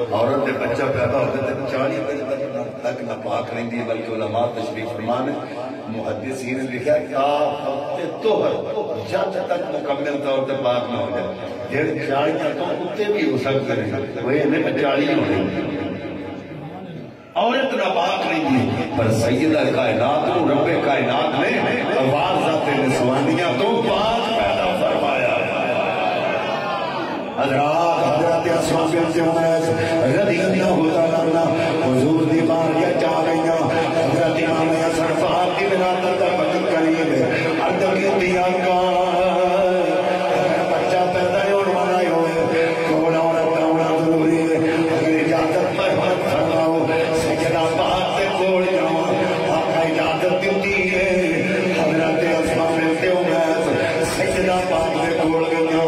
औरत के बच्चा पैदा होता है चाली दिन तक ना पाक रही है बल्कि उलमा तशरीफ़ फरमान मुहदसिन ने लिखा का हफ़्ते तोहर, जब तक मुकम्मल तौर पर पाक ना हो जाए। जेड़े चालियाँ तो उत्ते भी हो सकते हैं, वो इन्हें चाली होने औरत ना पाक नहीं है पर सैयद कायनात को रब्बे कायनात ने आवाज़ आते निस्वानियाँ तो पाक पैदा फरमाया हजरात हज़रत अस्माब बिनत उमैस रदियल्लाहु तआला अन्हा हुजूर दी बारगाह जा गईयां हज़रत इमाम हसन साहब की विलादत दा वक्त करीब अर्ज़ कीती आका बच्चा पैदा होने वाला होए कोल औरत आउणा ज़रूरी है अगर इजाज़त मरहमत फरमाओ सजदा पाक से कोल जाओ आका इजाज़त दी है हज़रत अस्माब बिनत उमैस सजदा पाक से कोल